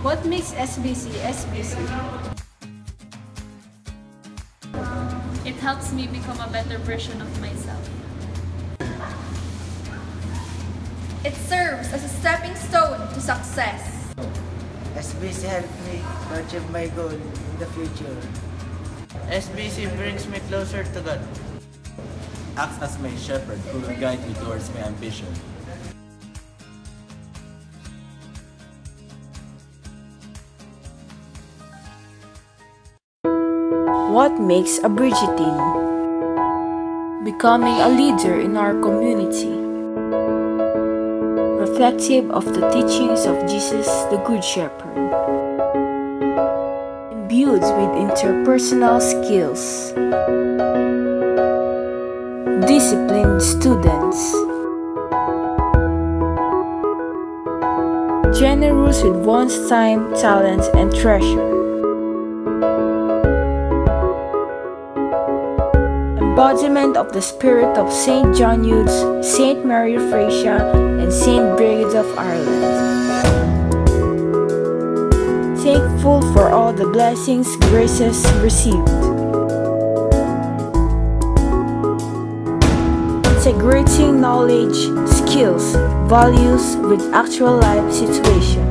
What makes SBC SBC? It helps me become a better version of myself. It serves as a stepping stone to success. SBC helped me to achieve my goal in the future. SBC brings me closer to God. Acts as my shepherd who will guide me towards my ambition. What makes a Bridgetine? Becoming a leader in our community. Reflective of the teachings of Jesus the Good Shepherd. Imbued with interpersonal skills. Disciplined students. Generous with one's time, talent, and treasure. Embodiment of the spirit of Saint John Eudes, Saint Mary Euphrasia, and Saint Brigid of Ireland. Thankful for all the blessings, graces received. Integrating knowledge, skills, values with actual life situation.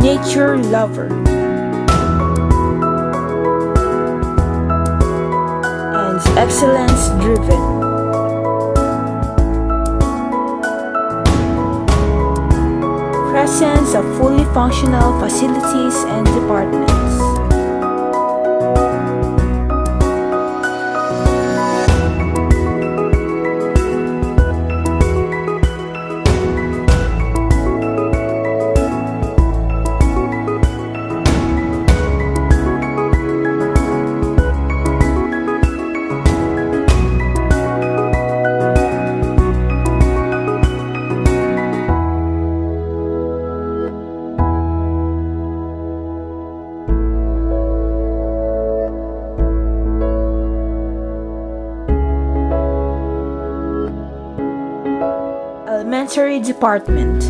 Nature lover. Excellence driven. Presence of fully functional facilities and departments. Elementary Department.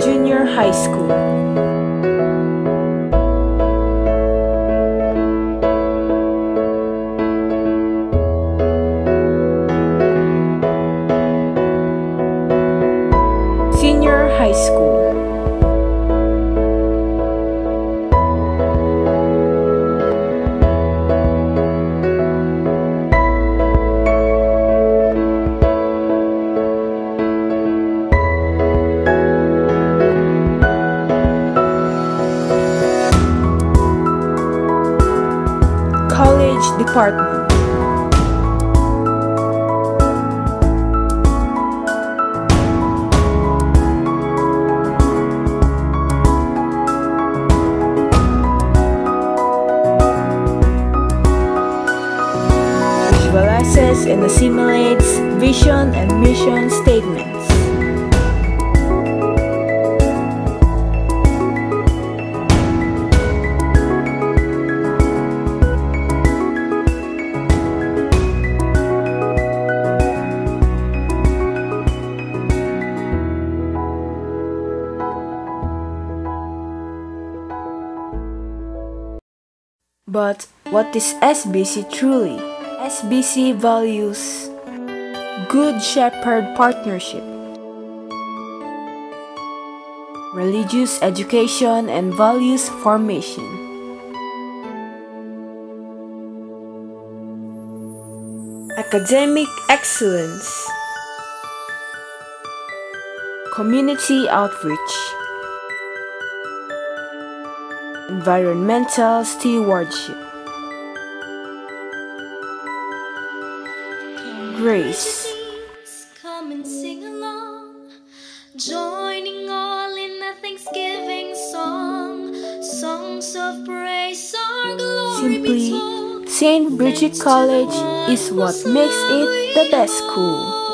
Junior High School. Senior High School Department Visualizes and assimilates vision and mission statements. But what is SBC truly? SBC values Good Shepherd Partnership, religious education and values formation, academic excellence, community outreach, environmental stewardship. Grace. Come and sing along, joining all in a thanksgiving song. Songs of praise, our glory Simply. St. Bridget College is what makes it the best school.